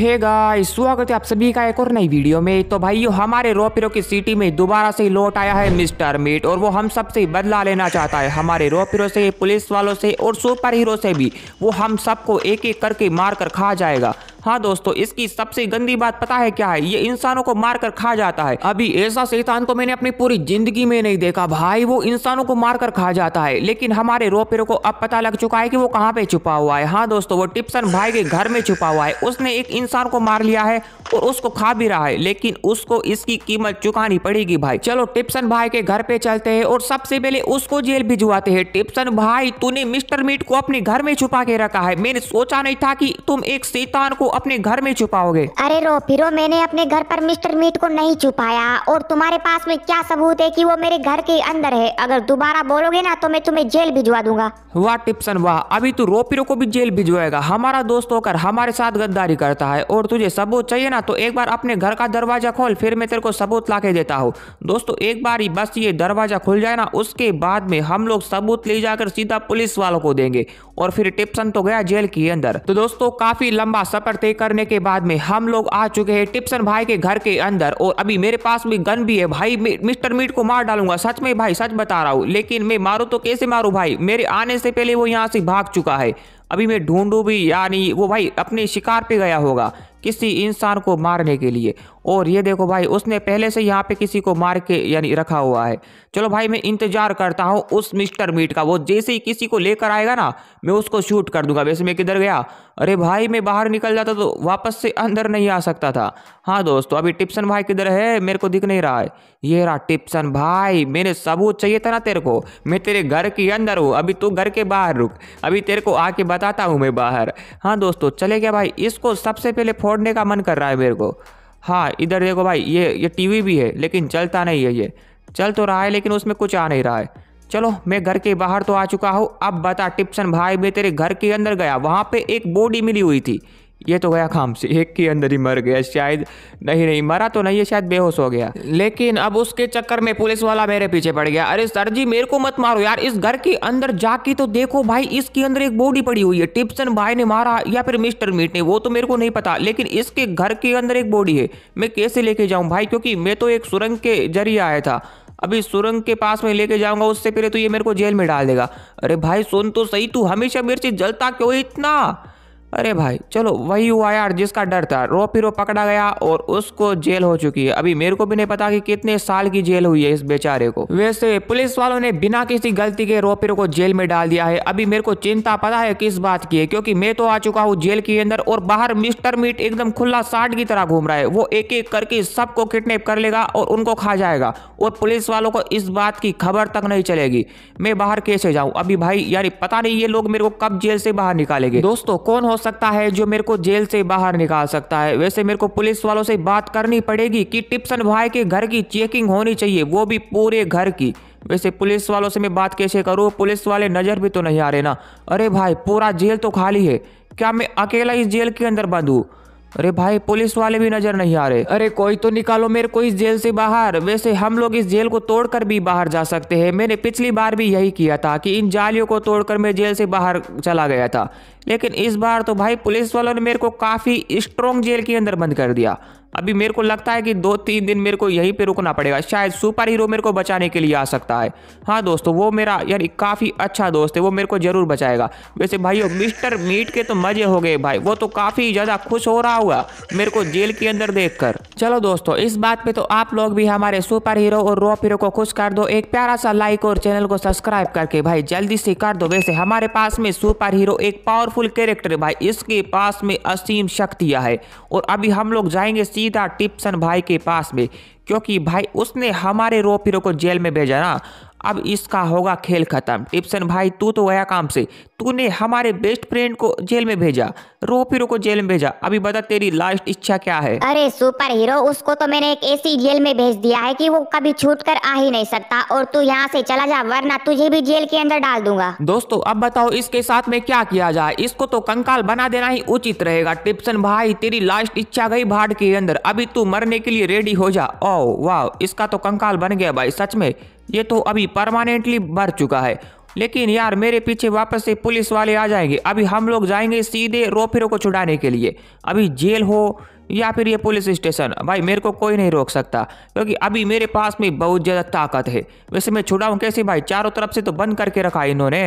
Hey guys स्वागत है आप सभी का एक और नई वीडियो में। तो भाई हमारे रोपिरो की सिटी में दोबारा से लौट आया है मिस्टर मीट और वो हम सबसे बदला लेना चाहता है। हमारे रोपिरो से, पुलिस वालों से और सुपर हीरो से भी। वो हम सबको एक एक करके मार कर खा जाएगा। हाँ दोस्तों, इसकी सबसे गंदी बात पता है क्या है? ये इंसानों को मार कर खा जाता है। अभी ऐसा शैतान तो मैंने अपनी पूरी ज़िंदगी में नहीं देखा। भाई, वो इंसानों को मार कर खा जाता है। लेकिन हमारे रोपेरो को अब पता लग चुका है कि वो कहाँ पे छुपा हुआ है। हाँ दोस्तों, वो टिप्सन भाई के घर में छुपा हुआ है। उसने एक इंसान को मार लिया है और उसको खा भी रहा है। लेकिन उसको इसकी कीमत चुकानी पड़ेगी भाई। चलो टिप्सन भाई के घर पे चलते हैं और सबसे पहले उसको जेल भिजवाते हैं। टिप्सन भाई, तूने मिस्टर मीट को अपने घर में छुपा के रखा है। मैंने सोचा नहीं था कि तुम एक शैतान को अपने घर में छुपाओगे। अरे रो फिरो मैंने अपने घर पर मिस्टर मीट को नहीं छुपाया। और तुम्हारे पास में क्या सबूत है कि वो मेरे घर के अंदर है? अगर दोबारा बोलोगे ना तो मैं तुम्हें जेल भिजवा दूँगा। वाह टिप्सन वाह। अभी तू रोपिरो को भी जेल भिजवाएगा। हमारा दोस्त होकर हमारे साथ गद्दारी करता है। और तुझे सबूत चाहिए ना तो एक बार अपने घर का दरवाज़ा खोल फिर मैं तेरे को सबूत ला के देता हूँ। दोस्तों एक बार ही बस ये दरवाज़ा खुल जाए ना उसके बाद में हम लोग सबूत ले जाकर सीधा पुलिस वालों को देंगे। और फिर टिप्सन तो गया जेल के अंदर। तो दोस्तों काफ़ी लंबा सफ़र तय करने के बाद में हम लोग आ चुके हैं टिप्सन भाई के घर के अंदर। और अभी मेरे पास भी गन भी है भाई। मिस्टर मीट को मार डालूँगा। सच में भाई, सच बता रहा हूँ। लेकिन मैं मारू तो कैसे मारू भाई? मेरे आने से पहले वो यहाँ से भाग चुका है। अभी मैं ढूंढू भी यानी वो भाई अपने शिकार पे गया होगा। किसी इंसान को मारने के लिए। और ये देखो भाई, उसने पहले से यहाँ पे किसी को मार के, यानी रखा हुआ है। चलो भाई, मैं इंतज़ार करता हूँ उस मिस्टर मीट का। वो जैसे ही किसी को लेकर आएगा ना, मैं उसको शूट कर दूँगा। वैसे मैं किधर गया? अरे भाई, मैं बाहर निकल जाता तो वापस से अंदर नहीं आ सकता था। हाँ दोस्तों, अभी टिप्सन भाई किधर है? मेरे को दिख नहीं रहा है। ये रहा टिप्सन भाई मैंने सबूत चाहिए था ना तेरे को। मैं तेरे घर के अंदर हूँ, अभी तू घर के बाहर रुक। अभी तेरे को आके बताता हूँ मैं बाहर। हाँ दोस्तों, चले गया भाई। इसको सबसे पहले फोड़ने का मन कर रहा है मेरे को। हाँ इधर देखो भाई, ये ये टीवी भी है, लेकिन चलता नहीं है ये। चल तो रहा है, लेकिन उसमें कुछ आ नहीं रहा है। चलो, मैं घर के बाहर तो आ चुका हूँ। अब बता, टिप्सन भाई, मैं तेरे घर के अंदर गया। वहाँ पे एक बॉडी मिली हुई थी। ये तो गया खाम से एक के अंदर ही मर गया, शायद नहीं नहीं, मरा तो नहीं है शायद बेहोश हो गया। लेकिन अब उसके चक्कर में पुलिस वाला मेरे पीछे पड़ गया। अरे सर जी, मेरे को मत मारो यार, इस घर के अंदर जाके तो देखो भाई, इसके अंदर एक बॉडी पड़ी हुई है। टिप्सन भाई ने मारा या फिर मिस्टर मीट ने, वो तो मेरे को नहीं पता, लेकिन इसके घर के अंदर एक बॉडी है। मैं कैसे लेके जाऊँ भाई? क्योंकि मैं तो एक सुरंग के ज़रिए आया था। अभी सुरंग के पास में लेके जाऊँगा, उससे पहले तो ये मेरे को जेल में डाल देगा। अरे भाई, सुन तो सही, तू हमेशा मेरे से जलता क्यों इतना? अरे भाई, चलो, वही हुआ यार जिसका डर था। रो पिरो पकड़ा गया और उसको जेल हो चुकी है। अभी मेरे को भी नहीं पता कि कितने साल की जेल हुई है इस बेचारे को। वैसे पुलिस वालों ने बिना किसी गलती के रो पिरो को जेल में डाल दिया है। अभी मेरे को चिंता पता है किस बात की है, क्योंकि मैं तो आ चुका हूँ जेल के अंदर और बाहर मिस्टर मीट एकदम खुला साठ की तरह घूम रहा है। वो एक एक करके सबको किडनेप कर लेगा और उनको खा जाएगा और पुलिस वालों को इस बात की खबर तक नहीं चलेगी। मैं बाहर कैसे जाऊँ? अभी भाई यार पता नहीं ये लोग मेरे को कब जेल से बाहर निकालेंगे। दोस्तों, कौन हो सकता है, जो मेरे को जेल से बाहर निकाल सकता है। वैसे मेरे को पुलिस वालों से बात करनी पड़ेगी कि टिप्सन भाई के घर की चेकिंग होनी चाहिए, वो भी पूरे घर की। वैसे पुलिस वालों से मैं बात कैसे करूँ? पुलिस वाले नज़र भी तो नहीं आ रहे ना। अरे भाई, पूरा जेल तो खाली है। क्या मैं अकेला इस जेल के अंदर बंद हूँ? अरे भाई, पुलिस वाले भी नज़र नहीं आ रहे। अरे कोई तो निकालो मेरे को इस जेल से बाहर। वैसे हम लोग इस जेल को तोड़कर भी बाहर जा सकते हैं। मैंने पिछली बार भी यही किया था कि इन जालियों को तोड़कर मैं जेल से बाहर चला गया था। लेकिन इस बार तो भाई, पुलिस वालों ने मेरे को काफ़ी स्ट्रॉन्ग जेल के अंदर बंद कर दिया। अभी मेरे को लगता है कि दो तीन दिन मेरे को यहीं पे रुकना पड़ेगा। शायद सुपर हीरो मेरे को बचाने के लिए आ सकता है। हाँ दोस्तों, वो मेरा यार काफ़ी अच्छा दोस्त है, वो मेरे को ज़रूर बचाएगा। वैसे भाइयों, मिस्टर मीट के तो मज़े हो गए भाई, वो तो काफ़ी ज़्यादा खुश हो रहा हुआ मेरे को जेल के अंदर देख चलो दोस्तों, इस बात पे तो आप लोग भी हमारे सुपर हीरो और रॉप हीरो को खुश कर दो। एक प्यारा सा लाइक और चैनल को सब्सक्राइब करके भाई जल्दी से कर दो। वैसे हमारे पास में सुपर हीरो एक पावरफुल कैरेक्टर है भाई, इसके पास में असीम शक्तियाँ है। और अभी हम लोग जाएँगे सीधा टिप्सन भाई के पास में, क्योंकि भाई उसने हमारे रोपिरो को जेल में भेजा ना। अब इसका होगा खेल खत्म। टिप्सन भाई तू तो गया काम से। तूने हमारे बेस्ट फ्रेंड को जेल में भेजा। रोपिरो को जेल में भेजा। अभी बता तेरी लास्ट इच्छा क्या है? अरे सुपर हीरो उसको तो मैंने एक ऐसी जेल में भेज दिया है कि वो कभी छूट कर आ ही नहीं सकता और तू यहाँ से चला जा वरना तुझे भी जेल के अंदर डाल दूँगा। दोस्तों अब बताओ इसके साथ में क्या किया जाए? इसको तो कंकाल बना देना ही उचित रहेगा। टिप्सन भाई तेरी लास्ट इच्छा गई भाड़ के अंदर। अभी तू मरने के लिए रेडी हो जा। ओ वाह इसका तो कंकाल बन गया भाई सच में। ये तो अभी परमानेंटली भर चुका है। लेकिन यार, मेरे पीछे वापस से पुलिस वाले आ जाएँगे। अभी हम लोग जाएँगे सीधे रोफिरो को छुड़ाने के लिए। अभी जेल हो या फिर ये पुलिस स्टेशन। भाई, मेरे को कोई नहीं रोक सकता, क्योंकि अभी मेरे पास में बहुत ज़्यादा ताकत है। वैसे मैं छुड़ाऊँ कैसे भाई? चारों तरफ़ से तो बंद करके रखा इन्होंने।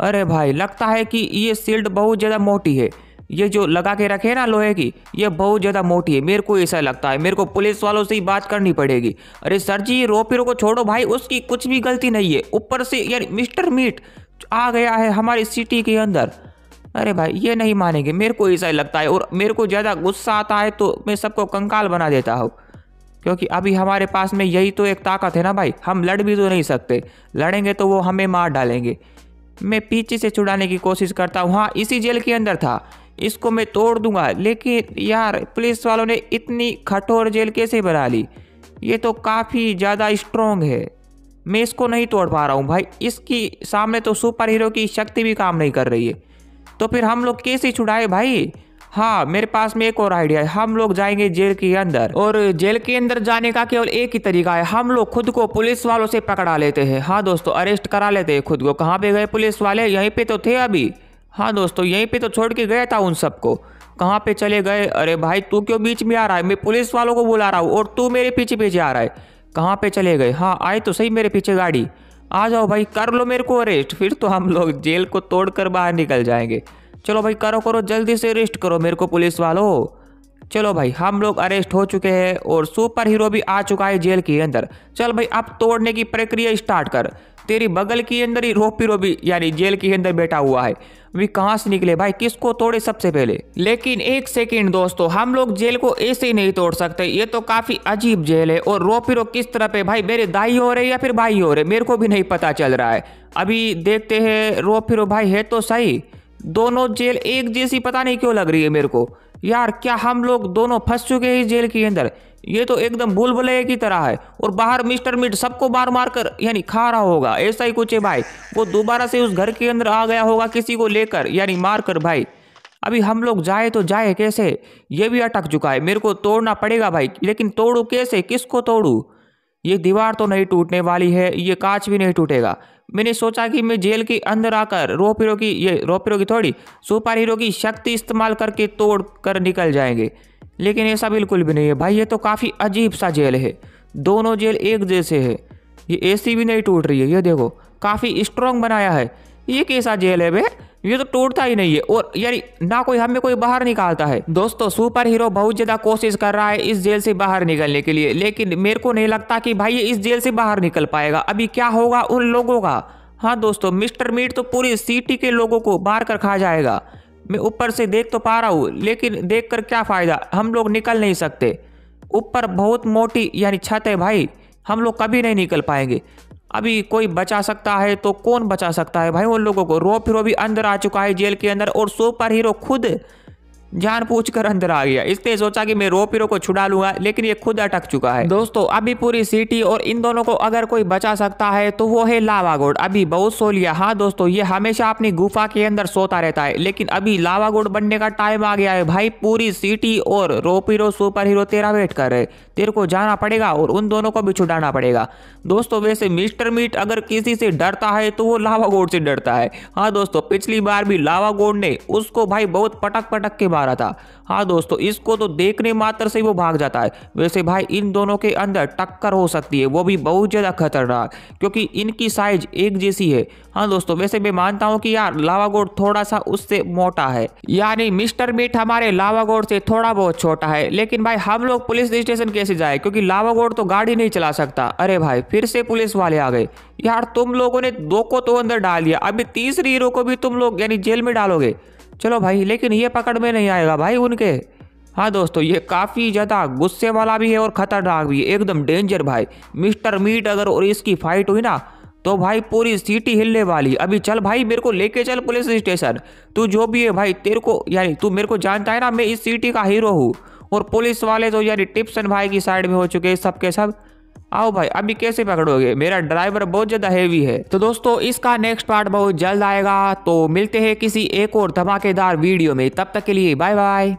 अरे भाई, लगता है कि ये सील्ड बहुत ज़्यादा मोटी है। ये जो लगा के रखे ना लोहे की, ये बहुत ज़्यादा मोटी है। मेरे को ऐसा लगता है, मेरे को पुलिस वालों से ही बात करनी पड़ेगी। अरे सर जी रोपिरो को छोड़ो भाई, उसकी कुछ भी गलती नहीं है। ऊपर से यार मिस्टर मीट आ गया है हमारी सिटी के अंदर। अरे भाई, ये नहीं मानेंगे। मेरे को ऐसा ही लगता है और मेरे को ज़्यादा गुस्सा आता है तो मैं सबको कंकाल बना देता हूँ। क्योंकि अभी हमारे पास में यही तो एक ताकत है ना भाई, हम लड़ भी तो नहीं सकते। लड़ेंगे तो वो हमें मार डालेंगे। मैं पीछे से छुड़ाने की कोशिश करता हूँ। हाँ इसी जेल के अंदर था। इसको मैं तोड़ दूँगा। लेकिन यार, पुलिस वालों ने इतनी कठोर जेल कैसे बना ली? ये तो काफ़ी ज़्यादा स्ट्रोंग है। मैं इसको नहीं तोड़ पा रहा हूँ भाई। इसकी सामने तो सुपर हीरो की शक्ति भी काम नहीं कर रही है। तो फिर हम लोग कैसे छुड़ाए भाई? हाँ मेरे पास में एक और आइडिया है। हम लोग जाएँगे जेल के अंदर। और जेल के अंदर जाने का केवल एक ही तरीका है। हम लोग खुद को पुलिस वालों से पकड़ा लेते हैं। हाँ दोस्तों अरेस्ट करा लेते हैं खुद को। कहाँ पे गए पुलिस वाले? यहीं पे तो थे अभी। हाँ दोस्तों, यहीं पे तो छोड़ के गया था उन सबको। कहाँ पे चले गए? अरे भाई, तू क्यों बीच में आ रहा है? मैं पुलिस वालों को बुला रहा हूँ और तू मेरे पीछे पीछे आ रहा है। कहाँ पे चले गए? हाँ आए तो सही मेरे पीछे गाड़ी। आ जाओ भाई, कर लो मेरे को अरेस्ट फिर तो हम लोग जेल को तोड़ कर बाहर निकल जाएँगे। चलो भाई, करो करो, जल्दी से अरेस्ट करो मेरे को पुलिस वालों। चलो भाई, हम लोग अरेस्ट हो चुके हैं और सुपर हीरो भी आ चुका है जेल के अंदर। चल भाई, अब तोड़ने की प्रक्रिया स्टार्ट कर। तेरी बगल के अंदर ही रोपी भी यानी जेल के अंदर बैठा हुआ है। अभी कहाँ से निकले भाई? किसको तोड़े सबसे पहले? लेकिन एक सेकेंड दोस्तों, हम लोग जेल को ऐसे ही नहीं तोड़ सकते। ये तो काफ़ी अजीब जेल है। और रोपिरो किस तरह पे? भाई, मेरे दाई हो रहे या फिर भाई हो? रहे मेरे को भी नहीं पता चल रहा है। अभी देखते हैं रो रोपिरो भाई, है तो सही? दोनों जेल एक जैसी पता नहीं क्यों लग रही है मेरे को। यार क्या हम लोग दोनों फंस चुके हैं इस जेल के अंदर? ये तो एकदम भूल भुलैया की तरह है। और बाहर मिस्टर मिट सबको मार मार कर यानी खा रहा होगा। ऐसा ही कुछ है भाई। वो दोबारा से उस घर के अंदर आ गया होगा किसी को लेकर, यानी मार कर भाई। अभी हम लोग जाए तो जाए कैसे? ये भी अटक चुका है। मेरे को तोड़ना पड़ेगा भाई। लेकिन तोड़ू कैसे? किसको तोड़ू? ये दीवार तो नहीं टूटने वाली है, ये कांच भी नहीं टूटेगा। मैंने सोचा कि मैं जेल के अंदर आकर रोप हीरो की, ये रोप हीरो की थोड़ी सुपर हीरो की शक्ति इस्तेमाल करके तोड़ कर निकल जाएँगे। लेकिन ऐसा बिल्कुल भी नहीं है। भाई, ये तो काफ़ी अजीब सा जेल है। दोनों जेल एक जैसे है। ये एसी भी नहीं टूट रही है। ये देखो, काफ़ी स्ट्रॉन्ग बनाया है। ये कैसा जेल है बे। ये तो टूटता ही नहीं है। और यानी ना कोई हमें कोई बाहर निकालता है। दोस्तों सुपर हीरो बहुत ज़्यादा कोशिश कर रहा है इस जेल से बाहर निकलने के लिए। लेकिन मेरे को नहीं लगता कि भाई ये इस जेल से बाहर निकल पाएगा। अभी क्या होगा उन लोगों का? हाँ दोस्तों, मिस्टर मीट तो पूरी सिटी के लोगों को मार कर खा जाएगा। मैं ऊपर से देख तो पा रहा हूँ, लेकिन देख कर क्या फ़ायदा? हम लोग निकल नहीं सकते। ऊपर बहुत मोटी यानी छत है भाई। हम लोग कभी नहीं निकल पाएँगे। अभी कोई बचा सकता है तो कौन बचा सकता है? भाई उन लोगों को रो फिरो भी अंदर आ चुका है जेल के अंदर और सुपर हीरो खुद जान पूछ कर अंदर आ गया। इसने सोचा कि मैं रो पीरो को छुड़ा लूँगा, लेकिन ये खुद अटक चुका है। दोस्तों, अभी पूरी सिटी और इन दोनों को अगर कोई बचा सकता है तो वो है लावा गोड अभी बहुत सो लिया हाँ दोस्तों, ये हमेशा अपनी गुफा के अंदर सोता रहता है, लेकिन अभी लावा गोड बनने का टाइम आ गया है। भाई, पूरी सिटी और रो पीरो सुपर हीरो तेरा वेट कर रहे तेरे को जाना पड़ेगा और उन दोनों को भी छुड़ाना पड़ेगा। दोस्तों, वैसे मिस्टर मीट अगर किसी से डरता है तो वो लावा गोड से डरता है। हाँ दोस्तों, पिछली बार भी लावा गोड ने उसको भाई बहुत पटक पटक के मारा था। हाँ दोस्तों, इसको तो देखने मात्र से वो भाग जाता है। वैसे भाई, इन दोनों के अंदर टक्कर हो सकती है, वो भी बहुत ज़्यादा खतरनाक, क्योंकि इनकी साइज़ एक जैसी है। हाँ दोस्तों, वैसे मैं मानता हूँ कि यार लावा गोड थोड़ा सा उससे मोटा है। यानी मिस्टर मीट हमारे लावा गोड से थोड़ा बहुत छोटा है, लेकिन भाई, हम लोग पुलिस स्टेशन कैसे जाए? क्योंकि लावा गोड तो गाड़ी नहीं चला सकता। अरे भाई, फिर से पुलिस वाले आ गए। यार, तुम लोगों ने दो को तो अंदर डाल दिया, अभी तीसरी हीरो को भी तुम लोग, यानी जेल में डालोगे। चलो भाई, लेकिन ये पकड़ में नहीं आएगा भाई उनके। हाँ दोस्तों, ये काफ़ी ज़्यादा गुस्से वाला भी है और ख़तरनाक भी है। एकदम डेंजर भाई। मिस्टर मीट अगर और इसकी फाइट हुई ना तो भाई पूरी सिटी हिलने वाली अभी चल भाई, मेरे को लेके चल पुलिस स्टेशन तू जो भी है भाई, तेरे को, यानी तू मेरे को जानता है ना, मैं इस सिटी का हीरो हूँ। और पुलिस वाले तो यानी टिप्सन भाई की साइड में हो चुके हैं सबके सब। आओ भाई, अभी कैसे पकड़ोगे? मेरा ड्राइवर बहुत ज़्यादा हैवी है। तो दोस्तों, इसका नेक्स्ट पार्ट बहुत जल्द आएगा। तो मिलते हैं किसी एक और धमाकेदार वीडियो में। तब तक के लिए बाय बाय